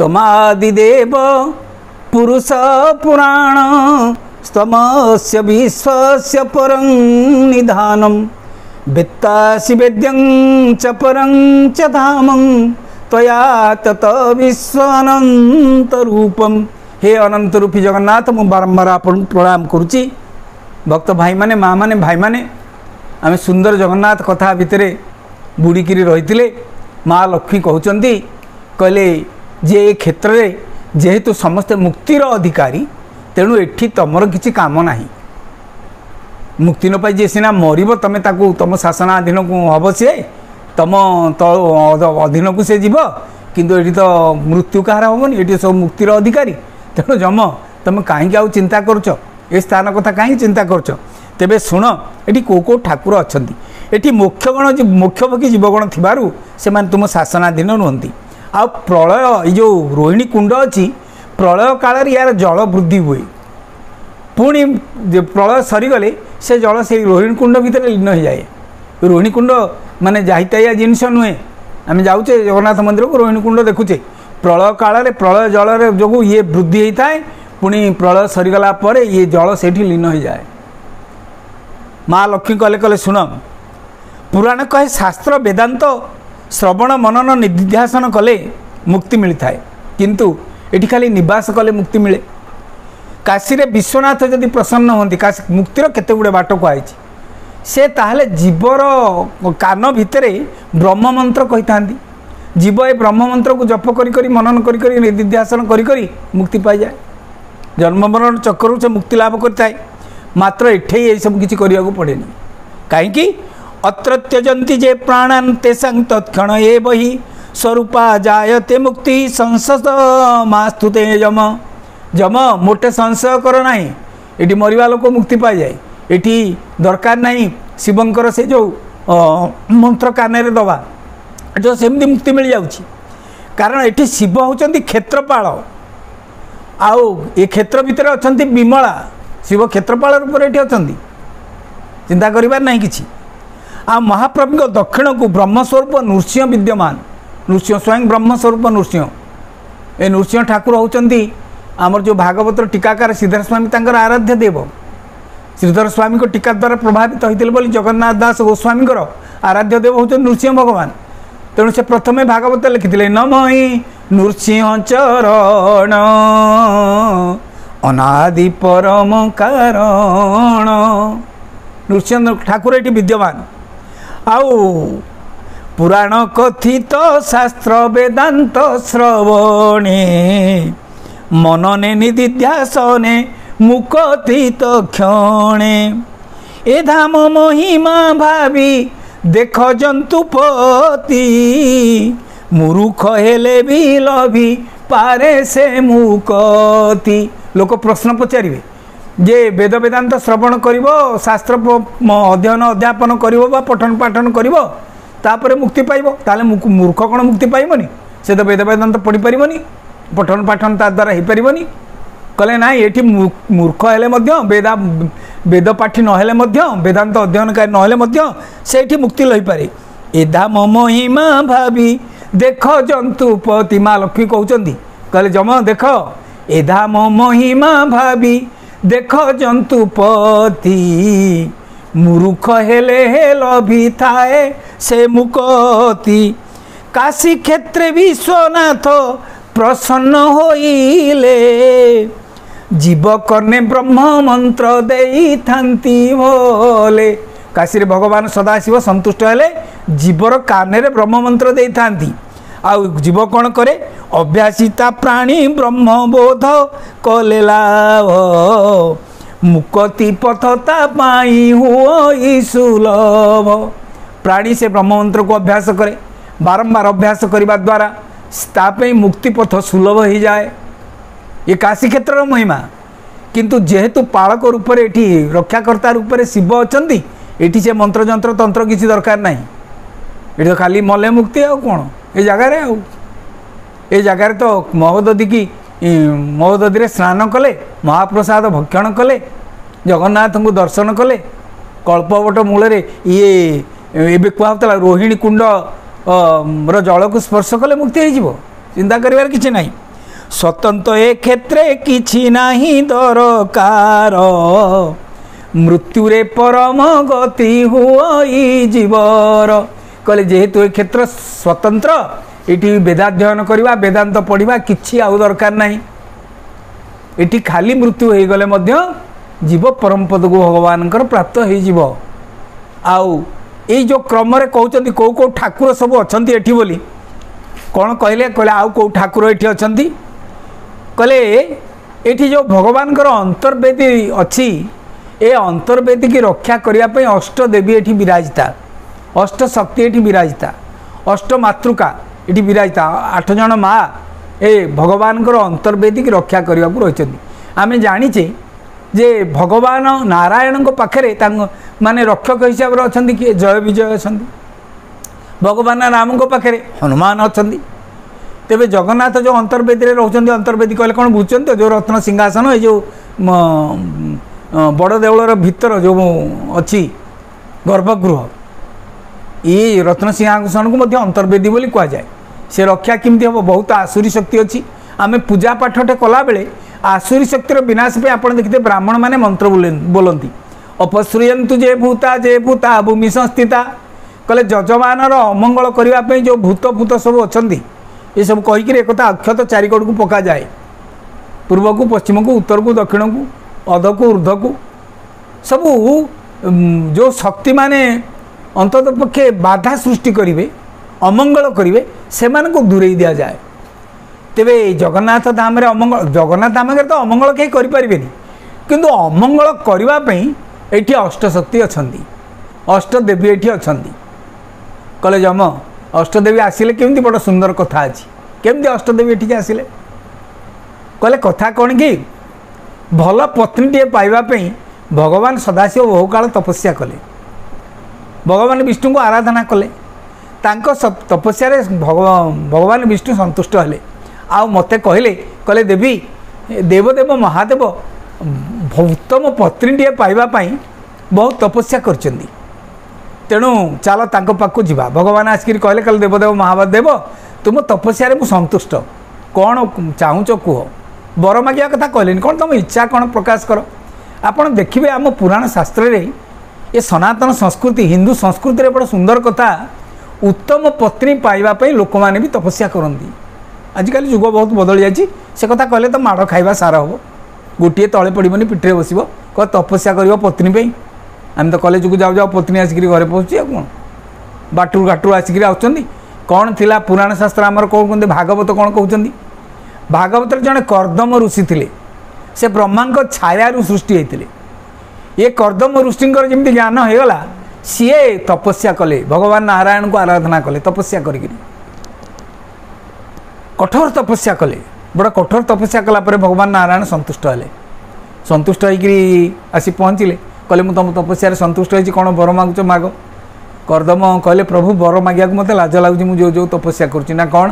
তমাদিদেব পুরুষ পুরাণ স্তমস্য বিশ্বস্য পরং নিধানম বেত্তাসি বেদ্যং চ পরং চ ধামং তয়া তত বিশ্বনন্ত রূপম হে অনন্তরূপী জগন্নাথ মু বারম্বার আপনার প্রণাম করুছি ভক্ত ভাইমানে মা মানে ভাইমানে আমি সুন্দর জগন্নাথ কথা ভিতরে বুড়িকি রইলে মা লক্ষ্মী কুমার কহিলে ଯେ ଏ କ୍ଷେତ୍ରରେ ଯେହେତୁ ସମସ୍ତେ ମୁକ୍ତିର ଅଧିକାରୀ ତେଣୁ ଏଠି ତୁମର କିଛି କାମ ନାହିଁ ମୁକ୍ତି ନ ପାଇ ଯିଏ ସିନା ମରିବ ତୁମେ ତାକୁ ତୁମ ଶାସନ ଅଧୀନକୁ ହବ ସିଏ ତୁମ ଅଧୀନକୁ ସେ ଯିବ କିନ୍ତୁ ଏଠି ତ ମୃତ୍ୟୁ କାହାର ହେବନି ଏଠି ସବୁ ମୁକ୍ତିର ଅଧିକାରୀ ତେଣୁ ଜମ ତୁମେ କାହିଁକି ଆଉ ଚିନ୍ତା କରୁଛ ଏ ସ୍ଥାନ କଥା କାହିଁକି ଚିନ୍ତା କରୁଛ ତେବେ ଶୁଣ ଏଠି କେଉଁ କେଉଁ ଠାକୁର ଅଛନ୍ତି ଏଠି ମୁଖ୍ୟଗଣ ମୁଖ୍ୟପକ୍ଷୀ ଜୀବଗଣ ଥିବାରୁ ସେମାନେ ତୁମ ଶାସନାଧୀନ ନୁହନ୍ତି ଆଉ ପ୍ରଳୟ ଏଇ ଯେଉଁ ରୋହିଣୀ କୁଣ୍ଡ ଅଛି ପ୍ରଳୟ କାଳରେ ଏହାର ଜଳ ବୃଦ୍ଧି ହୁଏ ପୁଣି ପ୍ରଳୟ ସରିଗଲେ ସେ ଜଳ ସେଇ ରୋହିଣୀ କୁଣ୍ଡ ଭିତରେ ଲୀନ ହୋଇଯାଏ ରୋହିଣୀ କୁଣ୍ଡ ମାନେ ଯାଇତାଇଆ ଜିନିଷ ନୁହେଁ ଆମେ ଯାଉଛେ ଜଗନ୍ନାଥ ମନ୍ଦିରକୁ ରୋହିଣୀ କୁଣ୍ଡ ଦେଖୁଛେ ପ୍ରଳୟ କାଳରେ ପ୍ରଳୟ ଜଳରେ ଯୋଗୁଁ ଇଏ ବୃଦ୍ଧି ହୋଇଥାଏ ପୁଣି ପ୍ରଳୟ ସରିଗଲା ପରେ ଇଏ ଜଳ ସେଇଠି ଲୀନ ହୋଇଯାଏ ମା ଲକ୍ଷ୍ମୀ କହିଲେ କହିଲେ ଶୁଣ ପୁରାଣ କହେ ଶାସ୍ତ୍ର ବେଦାନ୍ତ ଶ୍ରବଣ ମନନ ନିଧିଧ୍ୟାସନ କଲେ ମୁକ୍ତି ମିଳିଥାଏ କିନ୍ତୁ ଏଠି ଖାଲି ନିବାସ କଲେ ମୁକ୍ତି ମିଳେ କାଶୀରେ ବିଶ୍ୱନାଥ ଯଦି ପ୍ରସନ୍ନ ହୁଅନ୍ତି କାଶୀ ମୁକ୍ତିର କେତେ ଗୁଡ଼ିଏ ବାଟ କୁହାଯାଇଛି ସେ ତାହେଲେ ଜୀବର କାନ ଭିତରେ ବ୍ରହ୍ମମନ୍ତ୍ର କହିଥାନ୍ତି ଜୀବ ଏ ବ୍ରହ୍ମମନ୍ତ୍ରକୁ ଜପ କରି କରି ମନନ କରି କରି ନିଧିଧ୍ୟାସନ କରି କରି ମୁକ୍ତି ପାଇଯାଏ ଜନ୍ମମରଣ ଚକ୍ରରୁ ସେ ମୁକ୍ତି ଲାଭ କରିଥାଏ ମାତ୍ର ଏଠେଇ ଏହିସବୁ କିଛି କରିବାକୁ ପଡ଼େନି କାହିଁକି अत्र त्यजन्ति जे प्राणान् तेषां तत्क्षण एव हि स्वरूपा जायते মুক্তি সংসদ মাস্তুতে যম যম মোটে সংশয় কর না এটি মরিবা লোক মুক্তি পাইযায় এটি দরকার নাই শিবঙ্কর সে যে মন্ত্র কানের দেওয়া এটি সেমতি মুক্তি মিলি যাচ্ছি কারণ এটি শিব হচ্ছেন ক্ষেত্রপাল আউ এ ক্ষেত্র ভিতরে অমলা শিব ক্ষেত্রপাল রূপে এটি অনেক চিন্তা করবার না কিছু आ महाप्रभु दक्षिण को ब्रह्मस्वरूप नृसिंह विद्यमान नृसिंह स्वयं ब्रह्मस्वरूप नृसिंह ए नृसिंह ठाकुर होती आमर जो भागवत टीकाकार श्रीधर स्वामी तर आराध्य देव श्रीधर स्वामी को टीका द्वारा प्रभावित होते बोली जगन्नाथ दास गोस्वामीर आराध्य देव हूँ नृसिंह भगवान तेणु से प्रथमे भागवत लिखिले नमई নৃসিংহ চরণ অনাদি পরম কারণ নৃসিংহ ঠাকুর এটি বিদ্যমান ଆଉ ପୁରାଣ କଥିତ ଶାସ୍ତ୍ର ବେଦାନ୍ତ ଶ୍ରବଣେ ମନନେ ନିଧିଧ୍ୟାସନେ ମୁକଥିତ କ୍ଷଣେ ଏ ଧାମ ମହିମା ଭାବି ଦେଖ ଜନ୍ତୁପତି ମୁରୁଖ ହେଲେ ବି ଲଭି ପାରେ ସେ ମୁକତି ଲୋକ ପ୍ରଶ୍ନ ପଚାରିବେ যে বেদ বেদান্ত শ্রবণ করিব শাস্ত্র অধ্যয়ন অধ্যাপন করিব বা পঠন পাঠন করিব তাপরে মুক্তি পাইব তাহলে মূর্খ কোণ মুক্তি পাইবনি সে তো বেদ বেদান্ত পড়িপারিবনি পঠন পাঠন তার দ্বারা হইপারিবনি কলে না এটি মূর্খ হলে মধ্য বেদা বেদপাঠী নহলে মধ্য বেদান্ত অধ্যয়নকারী নহলে মধ্য সেইটি মুক্তি লইপারে এদা মম হিমা ভাবি দেখ জন্তুপতি মা লক্ষ্মী কৌচন্তি কলে যম দেখ এধা মম ভাবি ଦେଖ ଜନ୍ତୁପତି ମୂର୍ଖ ହେଲେ ଲଭି ଥାଏ ସେ ମୁକତି କାଶୀ କ୍ଷେତ୍ରେ ବିଶ୍ୱନାଥ ପ୍ରସନ୍ନ ହୋଇଲେ ଜୀବ କର୍ଣ୍ଣେ ବ୍ରହ୍ମ ମନ୍ତ୍ର ଦେଇଥାନ୍ତି ବୋଲେ କାଶୀରେ ଭଗବାନ ସଦାଶିବ ସନ୍ତୁଷ୍ଟ ହେଲେ ଜୀବର କାନରେ ବ୍ରହ୍ମ ମନ୍ତ୍ର ଦେଇଥାନ୍ତି ଆଉ ଜୀବ କ'ଣ କରେ अभ्यासिता प्राणी ବ୍ରହ୍ମବୋଧ କଲେ ଲାଭ मुक्ति पथता पाई हुआ सुलभ प्राणी से ब्रह्म मंत्र को अभ्यास करे बारंबार अभ्यास करने द्वारा तापे मुक्ति पथ सुलभ हो जाए ये काशी क्षेत्र महिमा किंतु जेहेतु पालक रूप से रक्षाकर्ता रूप से शिव अच्छा ये से मंत्र तंत्र किसी दरकार ना ये तो खाली मले मुक्ति आ कौन ये जगार आ ଏ ଜାଗାରେ ତ ମହୋଦଧିକି ମହୋଦଧିରେ ସ୍ନାନ କଲେ ମହାପ୍ରସାଦ ଭକ୍ଷଣ କଲେ ଜଗନ୍ନାଥଙ୍କୁ ଦର୍ଶନ କଲେ କଳ୍ପବଟ ମୂଳରେ ଇଏ ଏବେ କୁହାହଉଥିଲା ରୋହିଣୀ କୁଣ୍ଡର ଜଳକୁ ସ୍ପର୍ଶ କଲେ ମୁକ୍ତି ହେଇଯିବ ଚିନ୍ତା କରିବାର କିଛି ନାହିଁ ସ୍ୱତନ୍ତ୍ର ଏ କ୍ଷେତ୍ରେ କିଛି ନାହିଁ ଦରକାର ମୃତ୍ୟୁରେ ପରମ ଗତି ହୁଅ ଇ ଜୀବର କହିଲେ ଯେହେତୁ ଏ କ୍ଷେତ୍ର ସ୍ୱତନ୍ତ୍ର এটি বেদাধ্যয়ন করা বেদান্ত পড়া কিছু আউ দরকার না এটি খালি মৃত্যু হয়ে গলে জীব পরমপদকু ভগবানঙ্কর প্রাপ্ত হয়ে যাব আউ এই যে ক্রমরে কৌন কেউ কেউ ঠাকুর সবু অনেক এটি বলি কোণ কহিলেন কহিলেন আউ কেউ ঠাকুর এটি অনেক কলে এটি যে ভগবানঙ্কর অন্তর্বেদী অছি এ অন্তর্বেদীকে রক্ষা করা অষ্টদেবী এটি বিরাজিতা অষ্টশক্তি এটি বিরাজিতা অষ্টমাতৃকা ଏଠି ବିରାଜିତା ଆଠ ଜଣ ମା ଏ ଭଗବାନଙ୍କର ଅନ୍ତର୍ବେଦୀକି ରକ୍ଷା କରିବାକୁ ରହିଛନ୍ତି ଆମେ ଜାଣିଛେ ଯେ ଭଗବାନ ନାରାୟଣଙ୍କ ପାଖରେ ତାଙ୍କ ମାନେ ରକ୍ଷକ ହିସାବରେ ଅଛନ୍ତି କିଏ ଜୟ ବିଜୟ ଅଛନ୍ତି ଭଗବାନ ରାମଙ୍କ ପାଖରେ ହନୁମାନ ଅଛନ୍ତି ତେବେ ଜଗନ୍ନାଥ ଯେଉଁ ଅନ୍ତର୍ବେଦୀରେ ରହୁଛନ୍ତି ଅନ୍ତର୍ବେଦୀ କହିଲେ କ'ଣ ବୁଝୁଛନ୍ତି ଯେଉଁ ରତ୍ନ ସିଂହାସନ ଏ ଯେଉଁ ବଡ଼ ଦେଉଳର ଭିତର ଯେଉଁ ଅଛି ଗର୍ଭଗୃହ ଇ ରତ୍ନସିଂହାସନକୁ ମଧ୍ୟ ଅନ୍ତର୍ବେଦୀ ବୋଲି କୁହାଯାଏ ସେ ରକ୍ଷା କେମିତି ହେବ ବହୁତ ଆସୁରୀ ଶକ୍ତି ଅଛି ଆମେ ପୂଜା ପାଠଟେ କଲାବେଳେ ଆସୁରୀ ଶକ୍ତିର ବିନାଶ ପାଇଁ ଆପଣ ଦେଖିଥିବେ ବ୍ରାହ୍ମଣମାନେ ମନ୍ତ୍ର ବୋଲନ୍ତି ଅପସୃୟନ୍ତୁ ଯେ ଭୂତା ଯେ ଭୂତା ଭୂମି ସଂସ୍ଥିତା କହିଲେ ଯଜମାନର ଅମଙ୍ଗଳ କରିବା ପାଇଁ ଯେଉଁ ଭୂତ ଭୂତ ସବୁ ଅଛନ୍ତି ଏସବୁ କହିକିରି ଏକଥା ଅକ୍ଷତ ଚାରିକଡ଼କୁ ପକାଯାଏ ପୂର୍ବକୁ ପଶ୍ଚିମକୁ ଉତ୍ତରକୁ ଦକ୍ଷିଣକୁ ଅଧକୁ ଉର୍ଦ୍ଧକୁ ସବୁ ଯେଉଁ ଶକ୍ତିମାନେ ଅନ୍ତତଃ ପକ୍ଷେ ବାଧା ସୃଷ୍ଟି କରିବେ ଅମଙ୍ଗଳ କରିବେ ସେମାନଙ୍କୁ ଦୂରେଇ ଦିଆଯାଏ ତେବେ ଜଗନ୍ନାଥ ଧାମରେ ଅମଙ୍ଗଳ ଜଗନ୍ନାଥ ଧାମରେ ତ ଅମଙ୍ଗଳ କେହି କରିପାରିବେନି କିନ୍ତୁ ଅମଙ୍ଗଳ କରିବା ପାଇଁ ଏଠି ଅଷ୍ଟଶକ୍ତି ଅଛନ୍ତି ଅଷ୍ଟଦେବୀ ଏଠି ଅଛନ୍ତି କହିଲେ ଜମ ଅଷ୍ଟଦେବୀ ଆସିଲେ କେମିତି ବଡ଼ ସୁନ୍ଦର କଥା ଅଛି କେମିତି ଅଷ୍ଟଦେବୀ ଏଠିକି ଆସିଲେ କହିଲେ କଥା କ'ଣ କି ଭଲ ପତ୍ନୀଟିଏ ପାଇବା ପାଇଁ ଭଗବାନ ସଦାଶିବ ବହୁକାଳ ତପସ୍ୟା କଲେ ଭଗବାନ ବିଷ୍ଣୁଙ୍କୁ ଆରାଧନା କଲେ ତାଙ୍କ ତପସ୍ୟାରେ ଭଗବାନ ବିଷ୍ଣୁ ସନ୍ତୁଷ୍ଟ ହେଲେ ଆଉ ମୋତେ କହିଲେ କହିଲେ ଦେବୀ ଦେବଦେବ ମହାଦେବ ଉତ୍ତମ ପତ୍ନୀଟିଏ ପାଇବା ପାଇଁ ବହୁତ ତପସ୍ୟା କରିଛନ୍ତି ତେଣୁ ଚାଲ ତାଙ୍କ ପାଖକୁ ଯିବା ଭଗବାନ ଆସିକିରି କହିଲେ କହିଲେ ଦେବଦେବ ମହାଦେବ ତୁମ ତପସ୍ୟାରେ ମୁଁ ସନ୍ତୁଷ୍ଟ କ'ଣ ଚାହୁଁଛ କୁହ ବର ମାଗିବା କଥା କହିଲେନି କ'ଣ ତୁମ ଇଚ୍ଛା କ'ଣ ପ୍ରକାଶ କର ଆପଣ ଦେଖିବେ ଆମ ପୁରାଣ ଶାସ୍ତ୍ରରେ ଏ ସନାତନ ସଂସ୍କୃତି ହିନ୍ଦୁ ସଂସ୍କୃତିରେ ବଡ଼ ସୁନ୍ଦର କଥା ଉତ୍ତମ ପତ୍ନୀ ପାଇବା ପାଇଁ ଲୋକମାନେ ବି ତପସ୍ୟା କରନ୍ତି ଆଜିକାଲି ଯୁଗ ବହୁତ ବଦଳି ଯାଇଛି ସେ କଥା କହିଲେ ତ ମାଡ଼ ଖାଇବା ସାର ହେବ ଗୋଟିଏ ତଳେ ପଡ଼ିବନି ପିଠିରେ ବସିବ କହ ତପସ୍ୟା କରିବ ପତ୍ନୀ ପାଇଁ ଆମେ ତ କଲେଜକୁ ଯାଉ ଯାଉ ପତ୍ନୀ ଆସିକିରି ଘରେ ପହଞ୍ଚୁଛି ଆଉ କ'ଣ ବାଟରୁ ଘାଟରୁ ଆସିକିରି ଆସୁଛନ୍ତି କ'ଣ ଥିଲା ପୁରାଣ ଶାସ୍ତ୍ର ଆମର କ'ଣ କୁହନ୍ତି ଭାଗବତ କ'ଣ କହୁଛନ୍ତି ଭାଗବତରେ ଜଣେ କର୍ଦ୍ଦମ ଋଷି ଥିଲେ ସେ ବ୍ରହ୍ମାଙ୍କ ଛାୟାରୁ ସୃଷ୍ଟି ହୋଇଥିଲେ ଇଏ କର୍ଦ୍ଦମ ଋଷିଙ୍କର ଯେମିତି ଜ୍ଞାନ ହେଇଗଲା ସିଏ ତପସ୍ୟା କଲେ ଭଗବାନ ନାରାୟଣଙ୍କୁ ଆରାଧନା କଲେ ତପସ୍ୟା କରିକିରି କଠୋର ତପସ୍ୟା କଲେ ବଡ଼ କଠୋର ତପସ୍ୟା କଲା ପରେ ଭଗବାନ ନାରାୟଣ ସନ୍ତୁଷ୍ଟ ହେଲେ ସନ୍ତୁଷ୍ଟ ହେଇକିରି ଆସି ପହଞ୍ଚିଲେ କହିଲେ ମୁଁ ତୁମ ତପସ୍ୟାରେ ସନ୍ତୁଷ୍ଟ ହେଇଛି କ'ଣ ବର ମାଗୁଛ ମାଗ କର୍ଦ୍ଦମ କହିଲେ ପ୍ରଭୁ ବର ମାଗିବାକୁ ମୋତେ ଲାଜ ଲାଗୁଛି ମୁଁ ଯେଉଁ ଯେଉଁ ତପସ୍ୟା କରୁଛି ନା କ'ଣ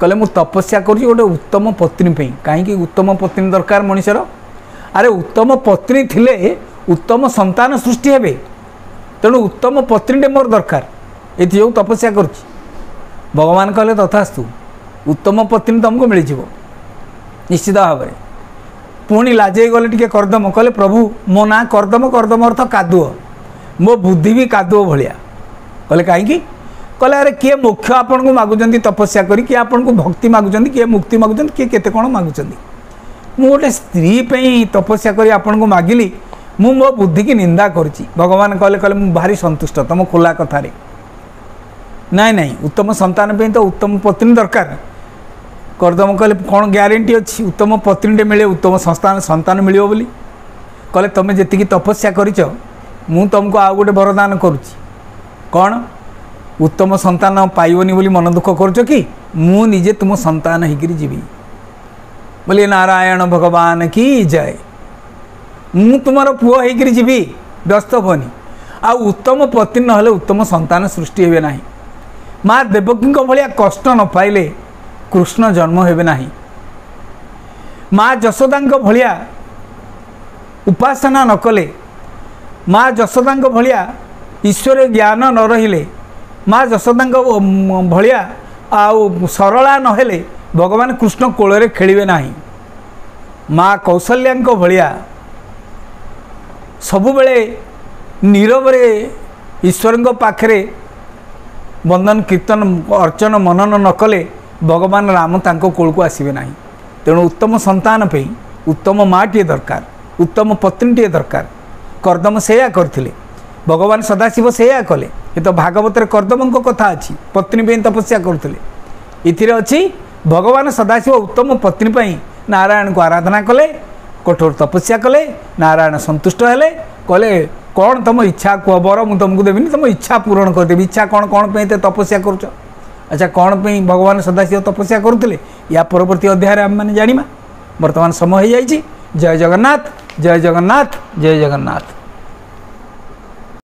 କହିଲେ ମୁଁ ତପସ୍ୟା କରୁଛି ଗୋଟେ ଉତ୍ତମ ପତ୍ନୀ ପାଇଁ କାହିଁକି ଉତ୍ତମ ପତ୍ନୀ ଦରକାର ମଣିଷର ଆରେ ଉତ୍ତମ ପତ୍ନୀ ଥିଲେ ଉତ୍ତମ ସନ୍ତାନ ସୃଷ୍ଟି ହେବେ ତେଣୁ ଉତ୍ତମ ପତ୍ନୀଟେ ମୋର ଦରକାର ଏଥିଯୋଗୁଁ ତପସ୍ୟା କରୁଛି ଭଗବାନ କହିଲେ ତଥାସ୍ତୁ ଉତ୍ତମ ପତ୍ନୀ ତୁମକୁ ମିଳିଯିବ ନିଶ୍ଚିତ ଭାବରେ ପୁଣି ଲାଜେଇ ଗଲେ ଟିକେ କରଦମ କହିଲେ ପ୍ରଭୁ ମୋ ନାଁ କରଦମ କରଦମ ଅର୍ଥ କାଦୁଅ ମୋ ବୁଦ୍ଧି ବି କାଦୁଅ ଭଳିଆ କହିଲେ କାହିଁକି କହିଲେ ଆରେ କିଏ ମୋକ୍ଷ ଆପଣଙ୍କୁ ମାଗୁଛନ୍ତି ତପସ୍ୟା କରି କିଏ ଆପଣଙ୍କୁ ଭକ୍ତି ମାଗୁଛନ୍ତି କିଏ ମୁକ୍ତି ମାଗୁଛନ୍ତି କିଏ କେତେ କ'ଣ ମାଗୁଛନ୍ତି ମୁଁ ଗୋଟେ ସ୍ତ୍ରୀ ପାଇଁ ତପସ୍ୟା କରି ଆପଣଙ୍କୁ ମାଗିଲି ମୁଁ ମୋ ବୁଦ୍ଧିକି ନିନ୍ଦା କରୁଛି ଭଗବାନ କହିଲେ କହିଲେ ମୁଁ ଭାରି ସନ୍ତୁଷ୍ଟ ତୁମ ଖୋଲା କଥାରେ ନାଇଁ ନାଇଁ ଉତ୍ତମ ସନ୍ତାନ ପାଇଁ ତ ଉତ୍ତମ ପତ୍ନୀ ଦରକାର କରିଦମ କହିଲେ କ'ଣ ଗ୍ୟାରେଣ୍ଟି ଅଛି ଉତ୍ତମ ପତ୍ନୀଟେ ମିଳେ ଉତ୍ତମ ସଂସ୍ଥାନ ସନ୍ତାନ ମିଳିବ ବୋଲି କହିଲେ ତୁମେ ଯେତିକି ତପସ୍ୟା କରିଛ ମୁଁ ତୁମକୁ ଆଉ ଗୋଟେ ବରଦାନ କରୁଛି କ'ଣ ଉତ୍ତମ ସନ୍ତାନ ପାଇବନି ବୋଲି ମନ ଦୁଃଖ କରୁଛ କି ମୁଁ ନିଜେ ତୁମ ସନ୍ତାନ ହେଇକିରି ଯିବି ବୋଲି ନାରାୟଣ ଭଗବାନ କି ଜୟ ମୁଁ ତୁମର ପୁଅ ହେଇକିରି ଯିବି ବ୍ୟସ୍ତ ହୁଅନି ଆଉ ଉତ୍ତମ ପତ୍ନୀ ନହେଲେ ଉତ୍ତମ ସନ୍ତାନ ସୃଷ୍ଟି ହେବେ ନାହିଁ ମା' ଦେବକୀଙ୍କ ଭଳିଆ କଷ୍ଟ ନ ପାଇଲେ କୃଷ୍ଣ ଜନ୍ମ ହେବେ ନାହିଁ ମା' ଯଶୋଦାଙ୍କ ଭଳିଆ ଉପାସନା ନକଲେ ମା' ଯଶୋଦାଙ୍କ ଭଳିଆ ଈଶ୍ୱର ଜ୍ଞାନ ନ ରହିଲେ ମା' ଯଶୋଦାଙ୍କ ଭଳିଆ ଆଉ ସରଳା ନହେଲେ ଭଗବାନ କୃଷ୍ଣ କୋଳରେ ଖେଳିବେ ନାହିଁ ମା' କୌଶଲ୍ୟାଙ୍କ ଭଳିଆ ସବୁବେଳେ ନିରବରେ ଈଶ୍ୱରଙ୍କ ପାଖରେ ବନ୍ଦନ କୀର୍ତ୍ତନ ଅର୍ଚ୍ଚନ ମନନ ନକଲେ ଭଗବାନ ରାମ ତାଙ୍କ କୂଳକୁ ଆସିବେ ନାହିଁ ତେଣୁ ଉତ୍ତମ ସନ୍ତାନ ପାଇଁ ଉତ୍ତମ ମାଆଟିଏ ଦରକାର ଉତ୍ତମ ପତ୍ନୀଟିଏ ଦରକାର କର୍ଦ୍ଦମ ସେୟା କରିଥିଲେ ଭଗବାନ ସଦାଶିବ ସେୟା କଲେ ଏ ତ ଭାଗବତରେ କର୍ଦ୍ଦମଙ୍କ କଥା ଅଛି ପତ୍ନୀ ପାଇଁ ତପସ୍ୟା କରୁଥିଲେ ଏଥିରେ ଅଛି ଭଗବାନ ସଦାଶିବ ଉତ୍ତମ ପତ୍ନୀ ପାଇଁ ନାରାୟଣଙ୍କୁ ଆରାଧନା କଲେ কঠোর তপস্যা কলে নারায়ণ সন্তুষ্ট হলে কলে କ'ଣ ତୁମ ଇଚ୍ଛା କୁହ ବର ମୁଁ ତୁମକୁ ଦେବିନି ତୁମ ଇଚ୍ଛା ପୂରଣ କରିଦେବି ଇଚ୍ଛା କ'ଣ କ'ଣ ପାଇଁ ଏତେ ତପସ୍ୟା କରୁଛ ଆଚ୍ଛା କ'ଣ ପାଇଁ ଭଗବାନ ସଦାଶିବ ତପସ୍ୟା କରୁଥିଲେ ୟା ପରବର୍ତ୍ତୀ ଅଧ୍ୟାୟରେ ଆମେମାନେ ଜାଣିବା ବର୍ତ୍ତମାନ ସମୟ ହୋଇଯାଇଛି ଜୟ ଜଗନ୍ନାଥ ଜୟ ଜଗନ୍ନାଥ ଜୟ ଜଗନ୍ନାଥ